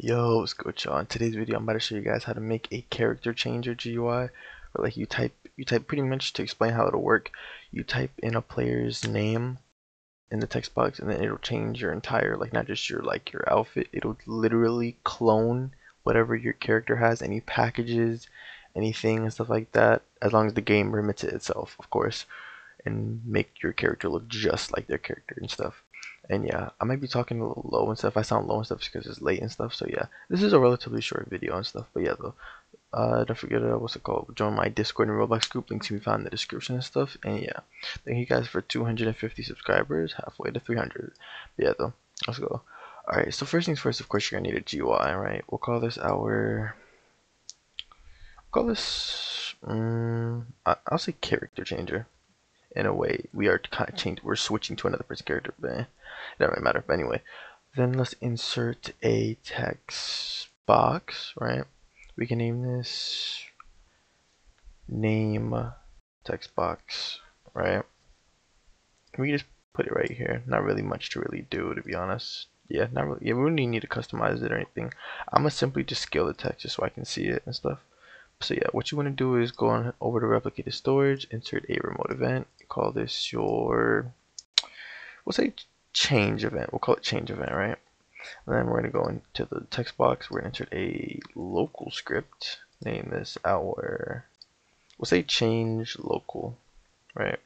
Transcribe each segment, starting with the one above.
Yo, what's good y'all? In today's video I'm about to show you guys how to make a character changer GUI where like you type you type pretty much to explain how it'll work. You type in a player's name in the text box and then it'll change your entire like not just your like your outfit. It'll literally clone whatever your character has any packages anything and stuff like that as long as the game remits it itself of course and make your character look just like their character and stuff and yeah i might be talking a little low and stuff. I sound low and stuff because it's late and stuff so yeah. This is a relatively short video and stuff but yeah though. Uh, don't forget uh, what's it called? Join my discord and roblox group. Links can be found in the description and stuff. And yeah thank you guys for 250 subscribers halfway to 300 but yeah though let's go. All right so first things first of course you're gonna need a gui right? We'll call this our call this um, i'll say character changer in a way we are kind of changing we're switching to another person's character but eh, it doesn't really matter. But anyway then let's insert a text box right? We can name this name text box right? We just put it right here. Not really much to really do to be honest. Yeah not really yeah, we don't need to customize it or anything. I'm gonna simply just scale the text just so i can see it and stuff so yeah what you want to do is go on over to replicated storage insert a remote event call this your we'll say change event we'll call it change event right? And then we're going to go into the text box we're going to insert a local script name this our we'll say change local right?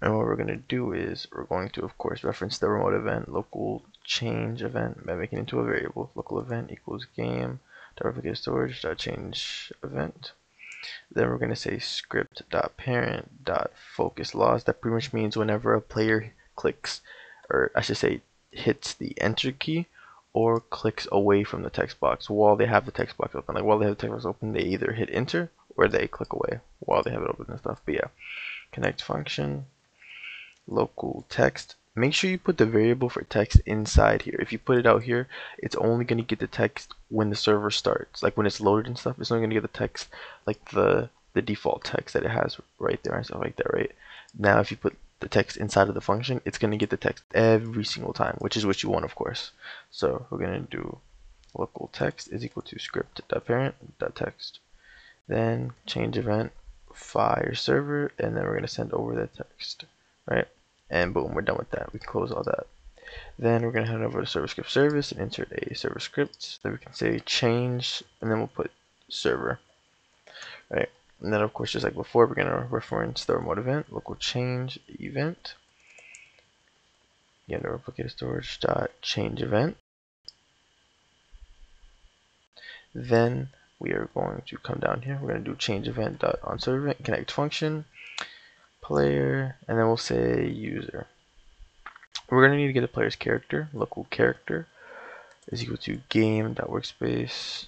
And what we're going to do is we're going to of course reference the remote event local change event by making it into a variable local event equals game dot storage dot change event. Then we're going to say script dot parent dot focus lost. That pretty much means whenever a player clicks or I should say hits the enter key or clicks away from the text box. While they have the text box open like while they have the text box open they either hit enter or they click away while they have it open and stuff. But yeah connect function local text make sure you put the variable for text inside here. If you put it out here it's only going to get the text when the server starts. Like when it's loaded and stuff it's only going to get the text like the the default text that it has right there and stuff like that right? Now if you put the text inside of the function it's going to get the text every single time which is what you want of course. So we're going to do local text is equal to script dot parent dot text then change event fire server and then we're going to send over the text right and boom we're done with that. We can close all that. Then we're going to head over to server script service and insert a server script. Then we can say change and then we'll put server. Right. And then of course just like before we're going to reference the remote event local change event. Again replicate storage dot change event. Then we are going to come down here. We're going to do change event dot on server connect function player, and then we'll say user. We're going to need to get the player's character, local character is equal to game dot workspace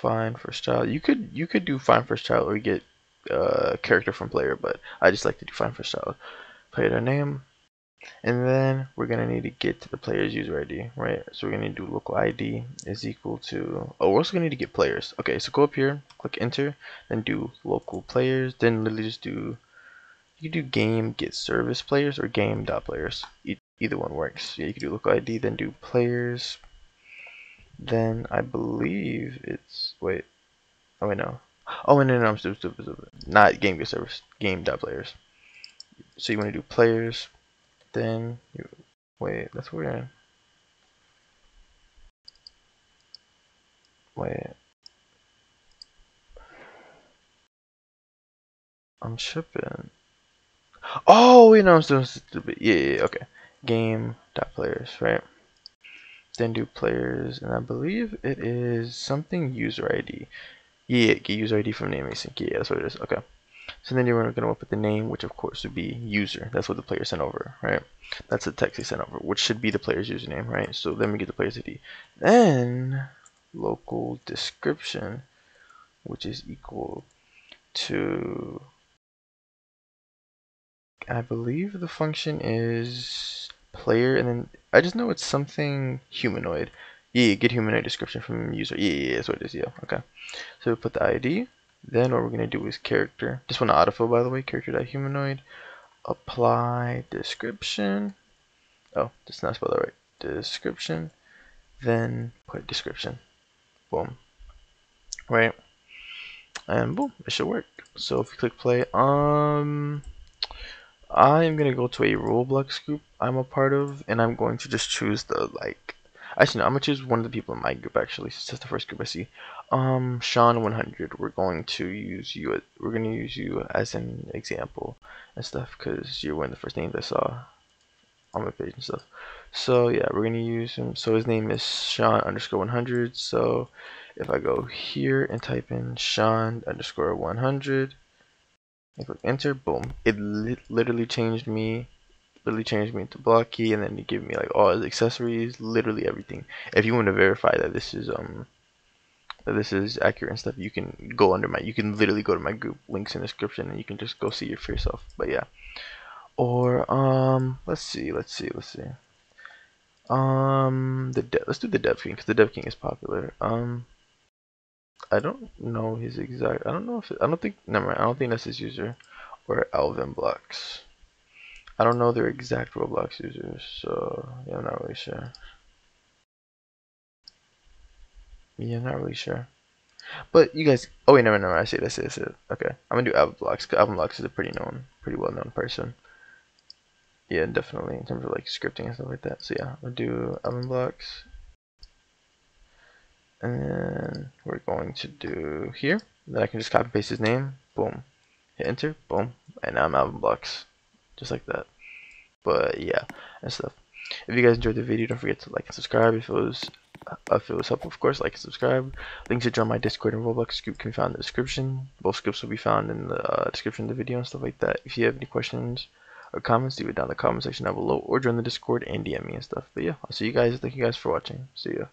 find first child. You could you could do find first child or get uh, character from player, but I just like to do find first child. Player name, and then we're gonna need to get to the player's user ID, right? So we're gonna do local ID is equal to. Oh, we're also gonna need to get players. Okay, so go up here, click enter, then do local players, then literally just do you do game get service players or game dot players. E either one works. Yeah, you can do local ID, then do players. Then I believe it's wait. Oh wait no. Oh no no I'm stupid stupid stupid. Not game get service. Game dot players. So you want to do players. Then you wait. That's where we're weird. Wait. I'm shipping. Oh, wait, no, I'm still stupid. Yeah, yeah, yeah, okay. Game dot players, right? Then do players, and I believe it is something user ID. Yeah, get user ID from name async. Yeah, that's what it is. Okay. So then you're going to put the name, which of course would be user. That's what the player sent over, right? That's the text they sent over, which should be the player's username, right? So then we get the player's ID. Then local description, which is equal to I believe the function is player, and then I just know it's something humanoid. Yeah, get humanoid description from user. Yeah, yeah, that's what it is. Yeah, okay. So we put the ID. Then what we're gonna do is character. Just want to autofill, by the way. Character humanoid. Apply description. Oh, that's not spelled out right. Description. then put description. Boom. Right. And boom, it should work. So if you click play, um, I'm gonna go to a Roblox group I'm a part of, and I'm going to just choose the like. Actually, no, I'm gonna choose one of the people in my group. Actually, since that's the first group I see. Um, Sean 100. We're going to use you. We're gonna use you as an example and stuff because you're one of the first names I saw on my page and stuff. So yeah, we're gonna use him. So his name is Sean underscore 100. So if I go here and type in Sean underscore 100 click enter, boom, it li literally changed me. Literally changed me into Blocky, and then you give me like all his accessories, literally everything. If you want to verify that this is um that this is accurate and stuff, you can go under my, you can literally go to my group links in the description, and you can just go see it for yourself. But yeah, or um, let's see, let's see, let's see. Um, the let's do the Dev King because the Dev King is popular. Um, I don't know his exact. I don't know if it, I don't think. Never mind. I don't think that's his user or AlvinBlox. I don't know their exact Roblox users, so yeah, I'm not really sure. Yeah, I'm not really sure. But you guys. Oh wait, never, never. I see this. Is it. Okay, I'm gonna do AlvinBlox. Cause AlvinBlox is a pretty known, pretty well known person. Yeah, definitely in terms of like scripting and stuff like that. So yeah, I'll do AlvinBlox. And we're going to do here. Then I can just copy paste his name. Boom. Hit enter. Boom. And now I'm AlvinBlox. Just like that. But yeah, and stuff. If you guys enjoyed the video, don't forget to like and subscribe. If it was uh, if it was helpful, of course, like and subscribe. Links to join my Discord and Roblox group can be found in the description. Both scripts will be found in the uh, description of the video and stuff like that. If you have any questions or comments, leave it down in the comment section down below or join the Discord and DM me and stuff. But yeah, I'll see you guys. Thank you guys for watching. See ya.